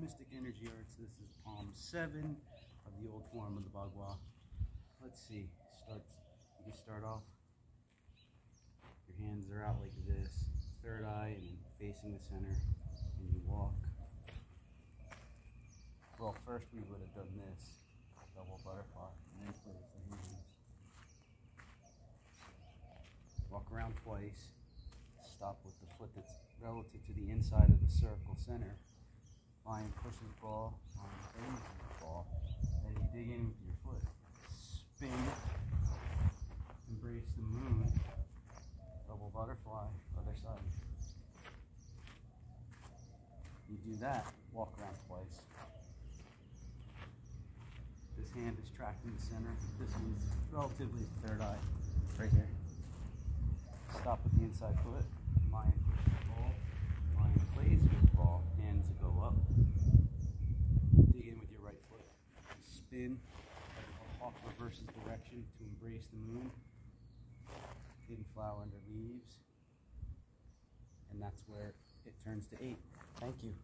Mystic Energy Arts. This is Palm 7 of the old form of the Bagua. Let's see. You can start off. Your hands are out like this. Third eye and facing the center. And you walk. Well, first we would have done this. Double butterfly. And then the hands. Walk around twice. Stop with the foot that's relative to the inside of the circle center. Lion pushes ball, lion brings the ball. Then you dig in with your foot. Spin. Embrace the moon. Double butterfly, other side. You do that, walk around twice. This hand is tracking the center. This one's relatively third eye, right here. Stop with the inside foot. Lion pushes the ball. Lion plays with the ball. Hands go up. Dig in with your right foot. Spin. Hawk reverses direction to embrace the moon. Hidden flower under leaves. And that's where it turns to eight. Thank you.